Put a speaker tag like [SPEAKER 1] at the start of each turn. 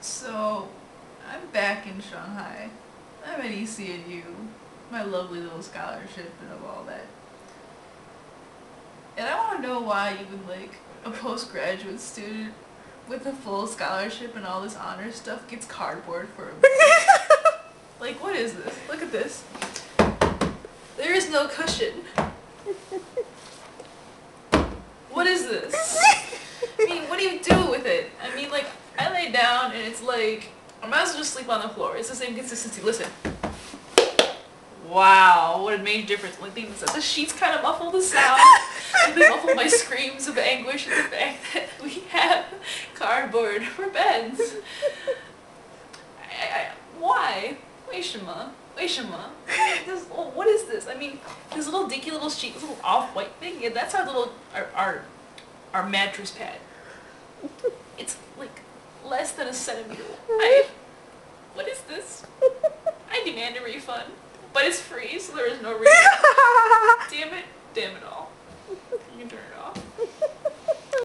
[SPEAKER 1] So, I'm back in Shanghai. I'm at ECNU, my lovely little scholarship and of all that. And I want to know why even like a postgraduate student with a full scholarship and all this honor stuff gets cardboard for a Like what is this? Look at this. There is no cushion. What is this? I mean, what do you do with it? I mean, like, I lay down and it's like, I might as well just sleep on the floor. It's the same consistency. Listen. Wow, what a major difference. Only thing is that the sheets kind of muffle the sound. they muffle my screams of anguish at the fact that we have cardboard for beds. I, I, why? Weishima. Weishima. This, oh, what is this? I mean, this little dinky little sheet, this little off-white thing, yeah, that's our little, our, our, our mattress pad. It's less than a centimeter. I, what is this? I demand a refund, but it's free, so there is no refund. Damn it, damn it all.